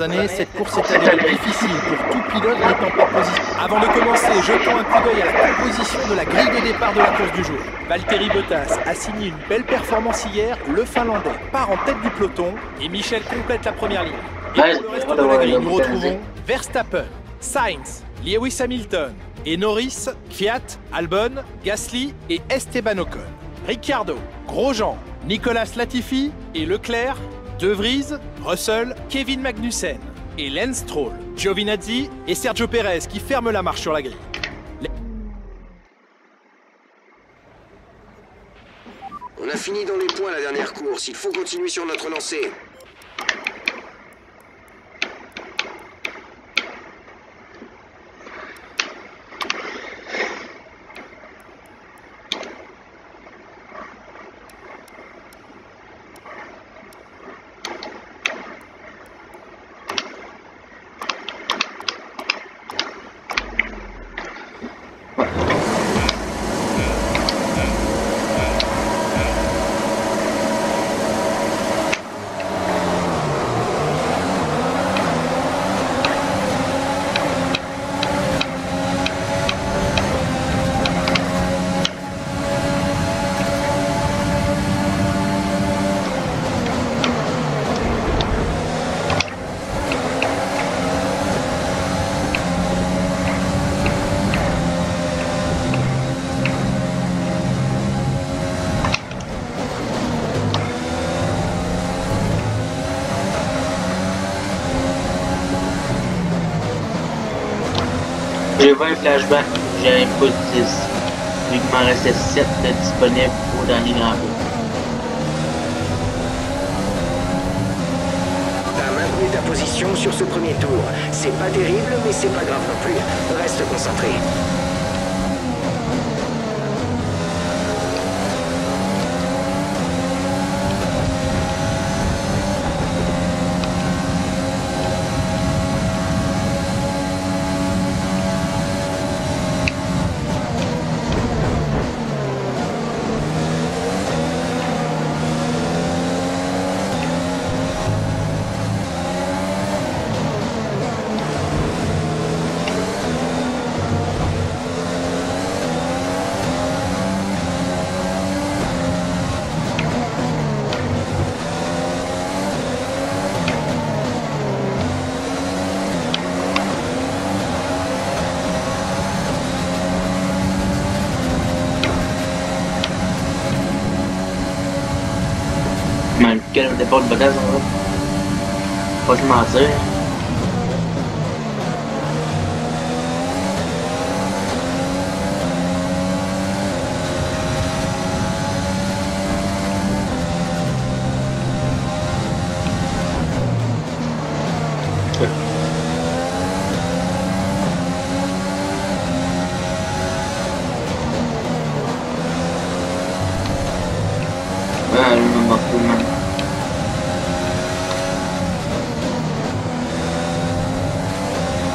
années, cette course est avérée difficile pour tout pilote n'étant pas position. Avant de commencer, jetons un coup d'œil à la composition de la grille de départ de la course du jour. Valtteri Bottas a signé une belle performance hier, le Finlandais part en tête du peloton et Michel complète la première ligne. Et pour le reste de la grille, nous retrouvons Verstappen, Sainz, Lewis Hamilton et Norris, Fiat, Albon, Gasly et Esteban Ocon. Ricciardo, Grosjean, Nicolas Latifi et Leclerc, De Vries, Russell, Kevin Magnussen et Lance Stroll, Giovinazzi et Sergio Perez qui ferment la marche sur la grille. On a fini dans les points la dernière course. Il faut continuer sur notre lancée. J'ai 20 flashbacks, j'ai un coup de 10. Vu qu'il m'en restait 7 de disponibles au dernier Grand maintenu ta position sur ce premier tour. C'est pas terrible, mais c'est pas grave non plus. Reste concentré. Quel départ de Bottas, en fait. Pas se mentir. Ah,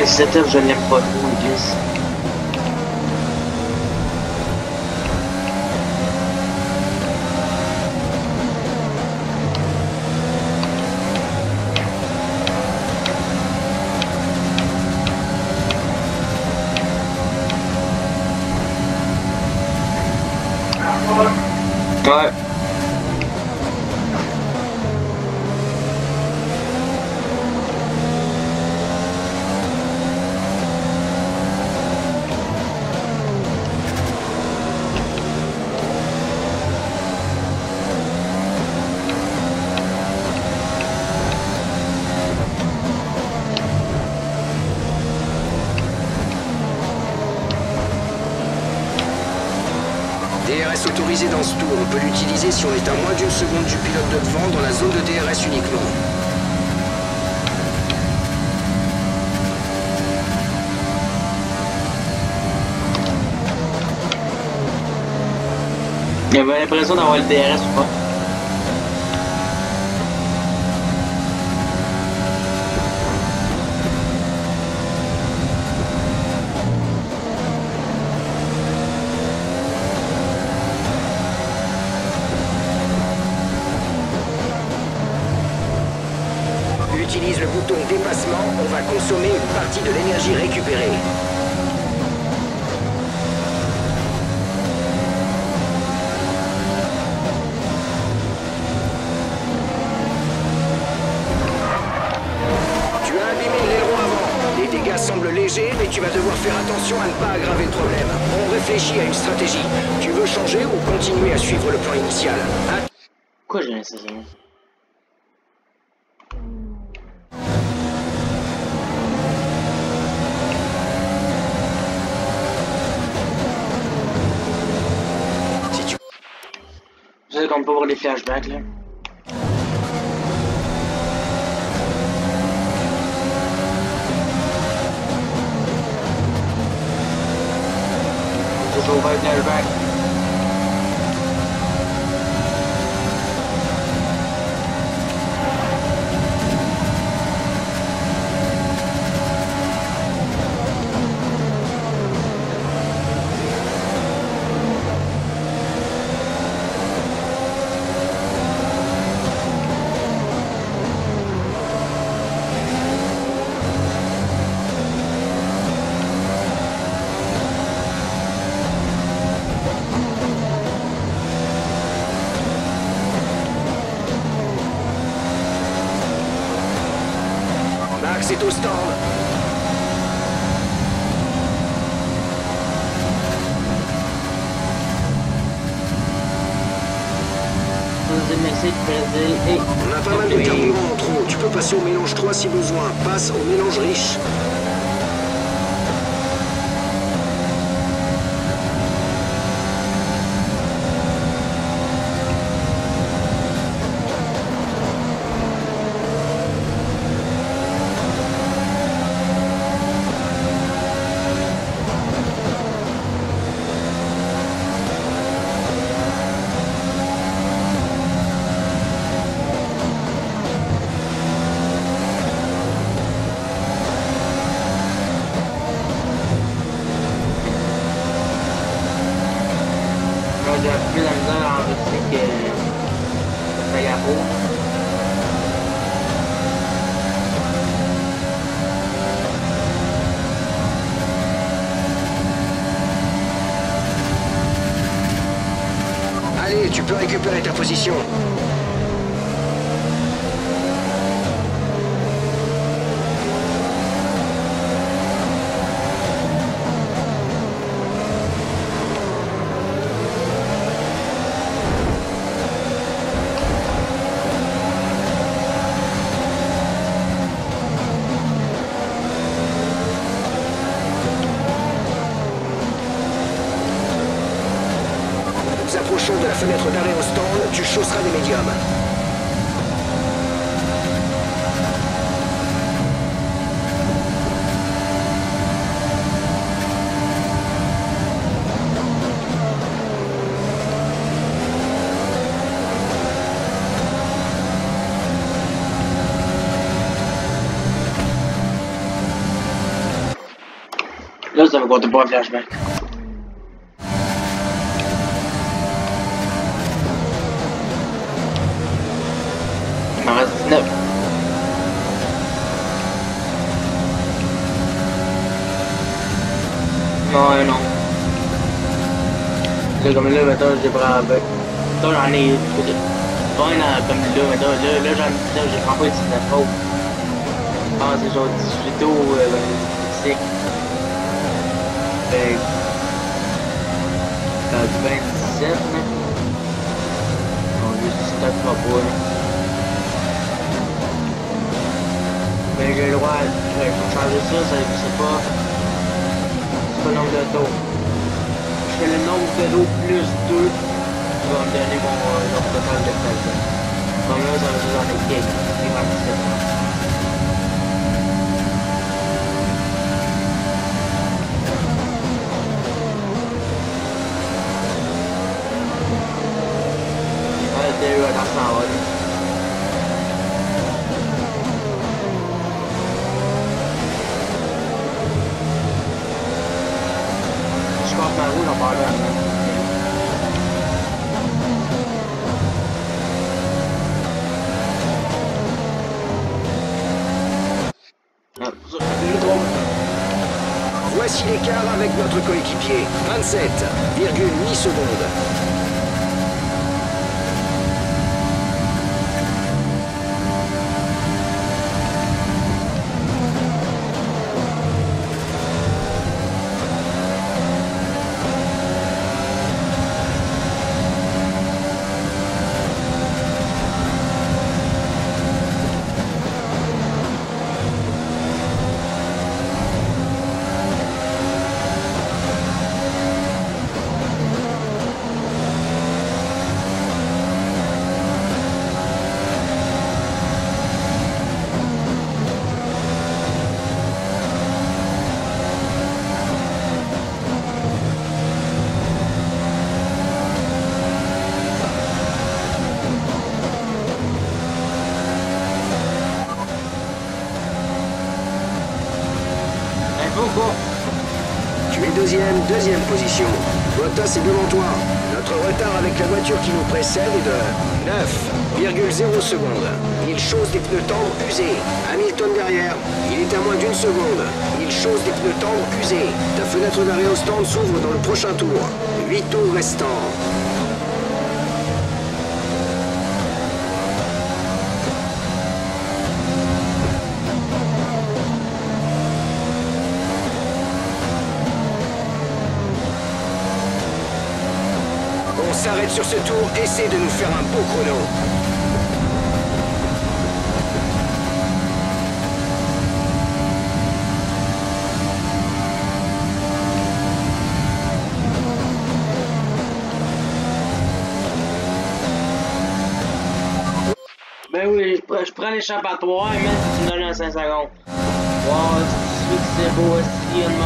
Et cette heure, je n'aime pas trop, Chris. Peut l'utiliser si on est à moins d'une seconde du pilote de devant dans la zone de DRS uniquement. J'avais l'impression d'avoir le DRS ou pas. Tu vas devoir faire attention à ne pas aggraver le problème. On réfléchit à une stratégie. Tu veux changer ou continuer à suivre le plan initial? Pourquoi j'ai Si tu Je sais qu'on peut voir les flashbacks là? Toujours pas les stand. On a pas mal de carburant en trop. Tu peux passer au mélange 3 si besoin. Passe au mélange riche. La fenêtre d'arrêt au stand. Tu chausseras les médiums. Là, ça va compter pas un flashback. Euh, non. Là, comme là, maintenant, les prends avec. Là, j'en ai. Comme là, maintenant. Là, là prends pas les 19 autres. Je pense que c'est genre 18 ou euh, 26. Fait que. euh, 27, là. Non, juste 19 pas pour. Mais j'ai le droit, ouais, faut changer ça, ça pas. C'est le nombre de taux. Je fais le nombre de taux plus 2 qui va me donner mon euh, nombre total de places. Comme là, ça va être dans les cakes. Les 27. Ouais, t'es 7,8 secondes. Deuxième, position. Bottas est devant toi. Notre retard avec la voiture qui nous précède est de 9,0 secondes. Il chausse des pneus tendres usés. Hamilton derrière. Il est à moins d'une seconde. Il chausse des pneus tendres usés. Ta fenêtre d'arrêt au stand s'ouvre dans le prochain tour. 8 tours restants. On s'arrête sur ce tour, essaie de nous faire un beau chrono. Ben oui, je, prends- je prends l'échappatoire, mais tu me donnes un 5 secondes. Wow, c'est que c'est beau, est-ce qu'il y a une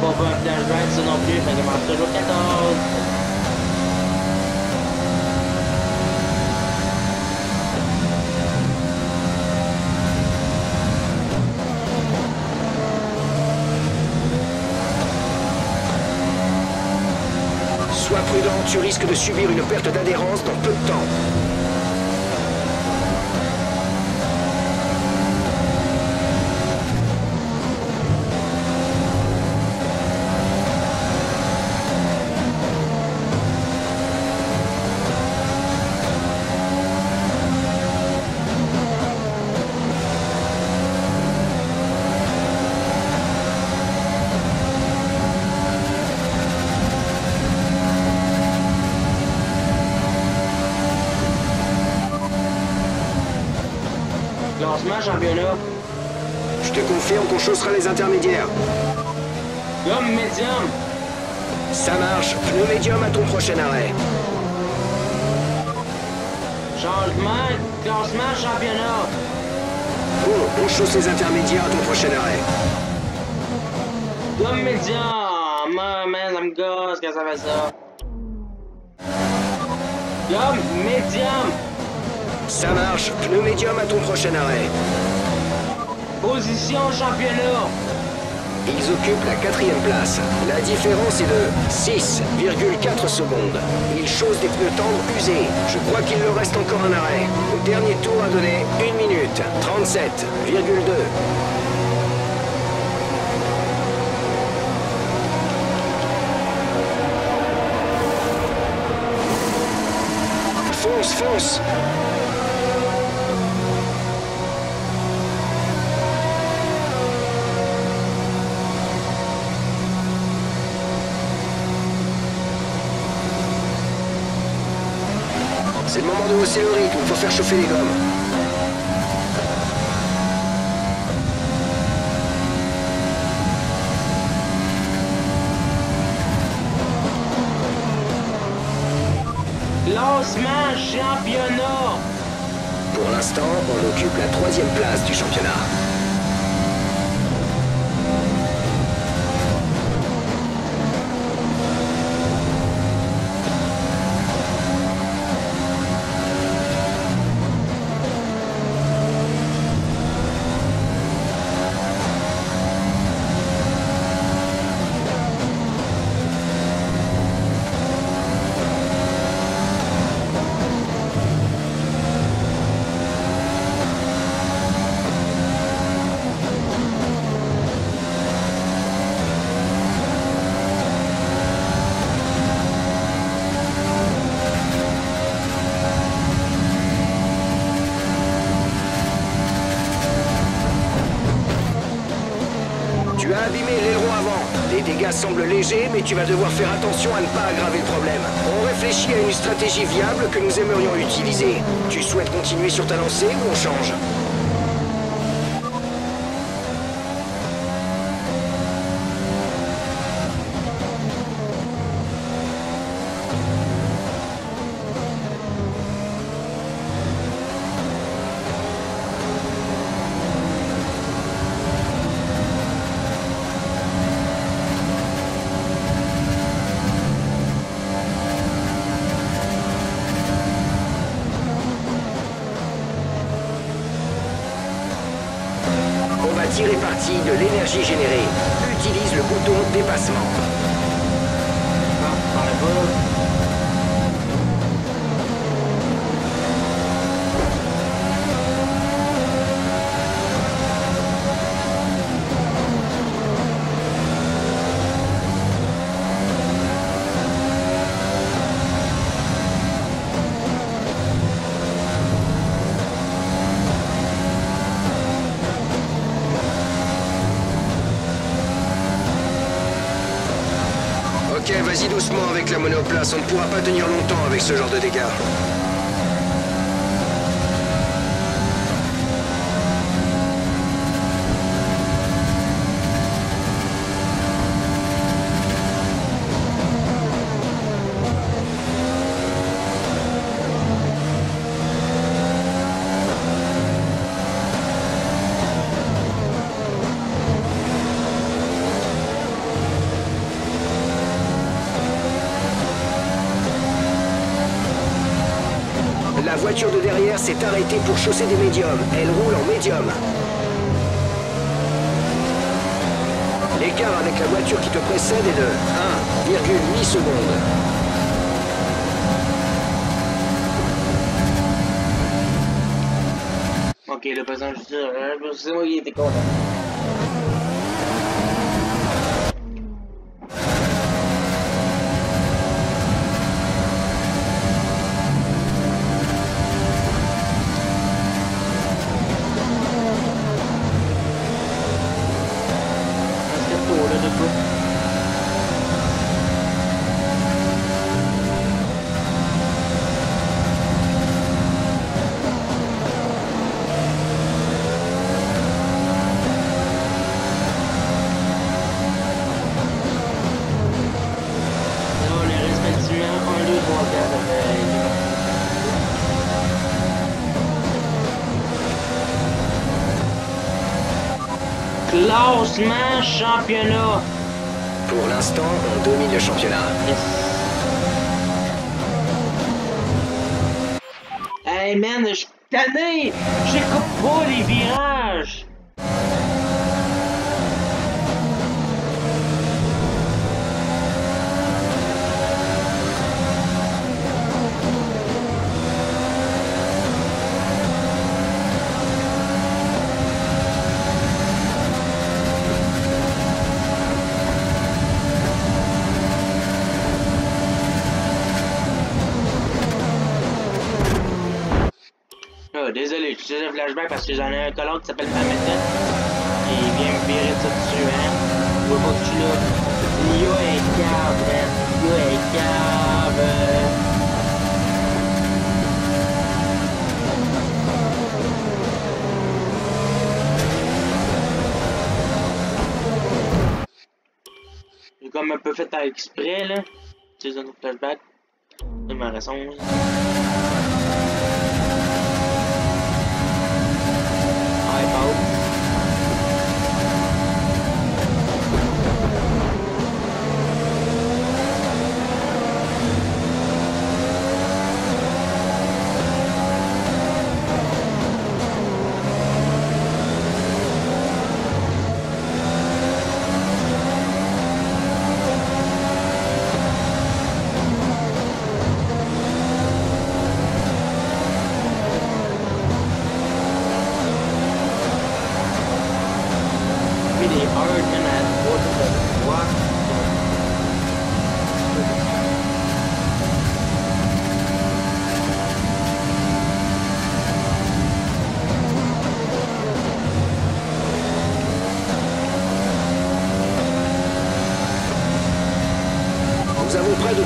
pas un flashback ça non plus, fait que master joue 14. Sois prudent, tu risques de subir une perte d'adhérence dans peu de temps. Classement championnat. Je te confirme qu'on chaussera les intermédiaires. Gomme médium. Ça marche, pneu médium à ton prochain arrêt. Changement, classement championnat. Bon, on chausse les intermédiaires à ton prochain arrêt. Gomme médium. Man, man, ça me gosse quand ça fait ça? Gomme médium. Ça marche, pneu médium à ton prochain arrêt. Position championnat. Ils occupent la quatrième place. La différence est de 6,4 secondes. Ils chaussent des pneus tendres usés. Je crois qu'il leur reste encore un arrêt. Le dernier tour a donné 1 minute 37,2. Fonce, fonce moment de hausser le rythme, il faut faire chauffer les gommes. Classement championnat. Pour l'instant, on occupe la troisième place du championnat. Semble léger, mais tu vas devoir faire attention à ne pas aggraver le problème. On réfléchit à une stratégie viable que nous aimerions utiliser. Tu souhaites continuer sur ta lancée ou on change? Tirer de l'énergie générée. Utilise le bouton dépassement. Ah, on ne pourra pas tenir longtemps avec ce genre de dégâts. S'est arrêtée pour chausser des médiums. Elle roule en médium. L'écart avec la voiture qui te précède est de 1,8 secondes. Ok, le passage, c'est moi qui était content. Championnat. Pour l'instant, on domine le championnat. Hey man, je suis tanné! J'écoute pas les virages! Suis un flashback parce que j'en ai un collègue qui s'appelle Pameta. qui vient me virer de ça dessus, hein. Je vois pas que tu là? Yo est cave, man. Yo est cave. J'ai comme un peu fait à exprès, là. C'est un autre flashback. C'est ma raison. Bảo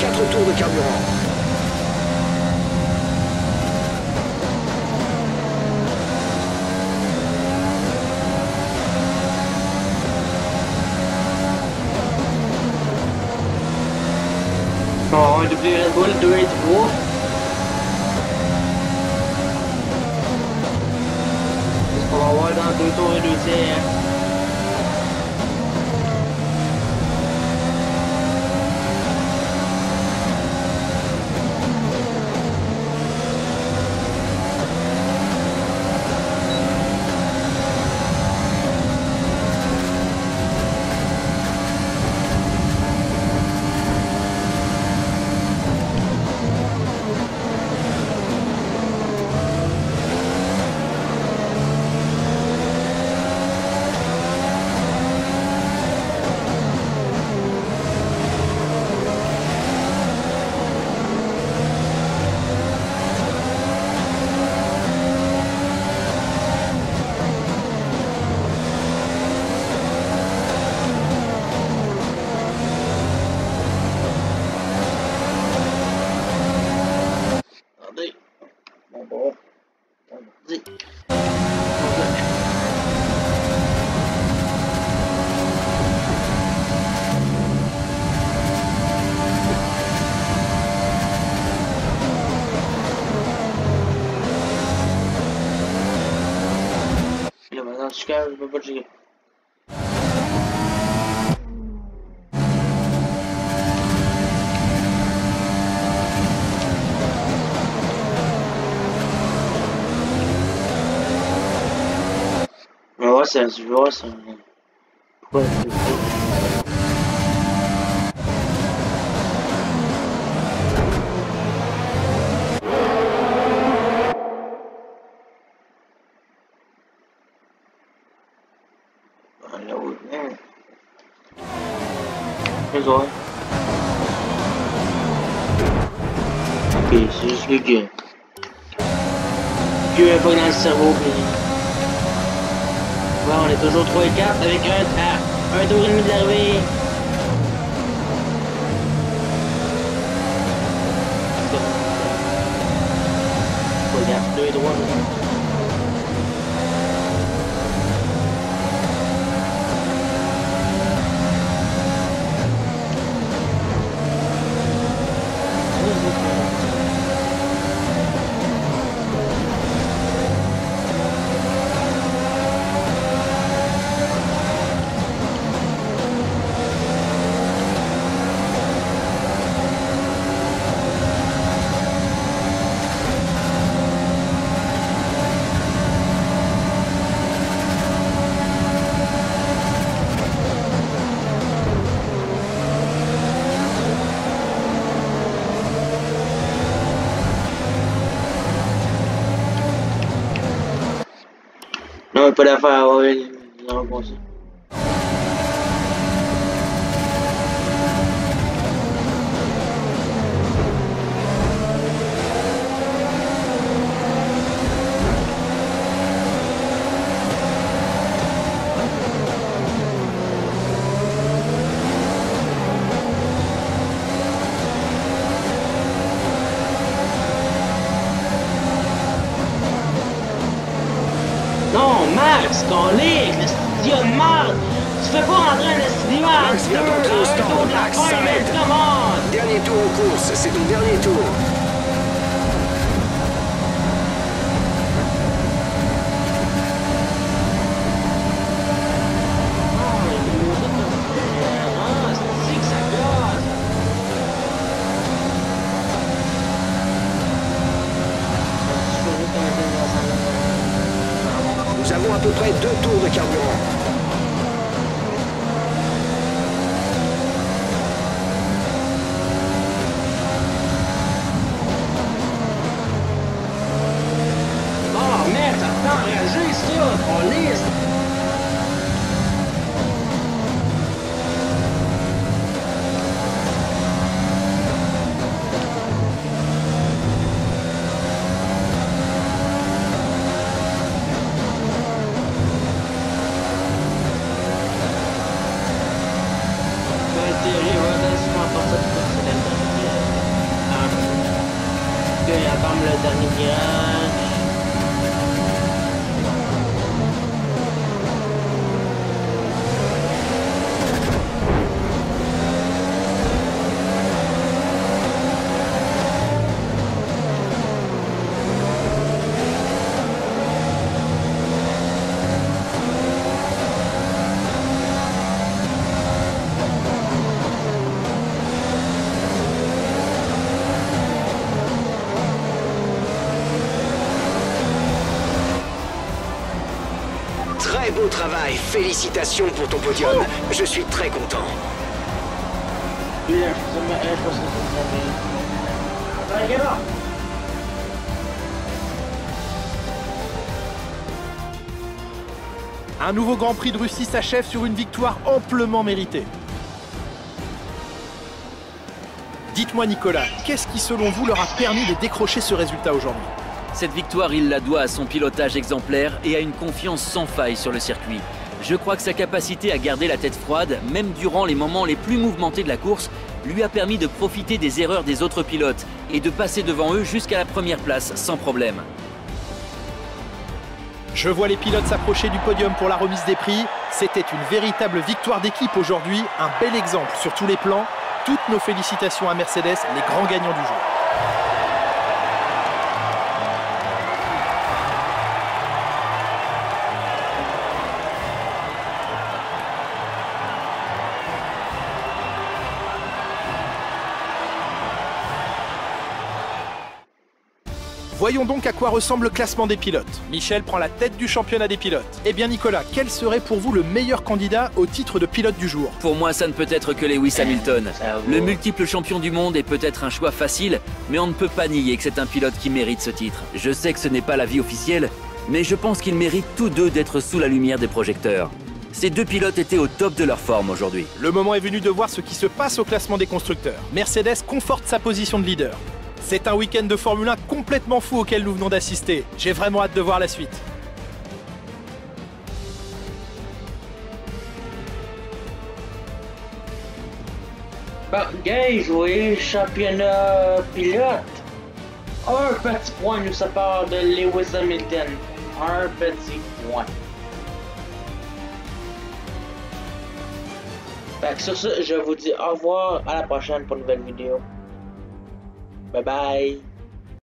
4 tours de carburant. Là, maintenant, je calme, je Pas dans le cerveau, puis... On est toujours 3 et 4 avec un, un tour et demi de l'arrivée. Regarde, 2 et 3. Non, pas d'affaire, ouais, à peu près deux tours de carburant. Félicitations pour ton podium. Je suis très content. Un nouveau Grand Prix de Russie s'achève sur une victoire amplement méritée. Dites-moi Nicolas, qu'est-ce qui selon vous leur a permis de décrocher ce résultat aujourd'hui? Cette victoire, il la doit à son pilotage exemplaire et à une confiance sans faille sur le circuit. Je crois que sa capacité à garder la tête froide, même durant les moments les plus mouvementés de la course, lui a permis de profiter des erreurs des autres pilotes et de passer devant eux jusqu'à la première place sans problème. Je vois les pilotes s'approcher du podium pour la remise des prix. C'était une véritable victoire d'équipe aujourd'hui, un bel exemple sur tous les plans. Toutes nos félicitations à Mercedes, les grands gagnants du jour. Voyons donc à quoi ressemble le classement des pilotes. Michel prend la tête du championnat des pilotes. Eh bien Nicolas, quel serait pour vous le meilleur candidat au titre de pilote du jour? Pour moi, ça ne peut être que Lewis Hamilton. Le multiple champion du monde est peut-être un choix facile, mais on ne peut pas nier que c'est un pilote qui mérite ce titre. Je sais que ce n'est pas l'avis officiel, mais je pense qu'ils méritent tous deux d'être sous la lumière des projecteurs. Ces deux pilotes étaient au top de leur forme aujourd'hui. Le moment est venu de voir ce qui se passe au classement des constructeurs. Mercedes conforte sa position de leader. C'est un week-end de Formule 1 complètement fou auquel nous venons d'assister. J'ai vraiment hâte de voir la suite. Bon, gars, joué championnat pilote. Un petit point nous sépare de Lewis Hamilton. Un petit point. Fait que sur ce, je vous dis au revoir à la prochaine pour une nouvelle vidéo. 拜拜。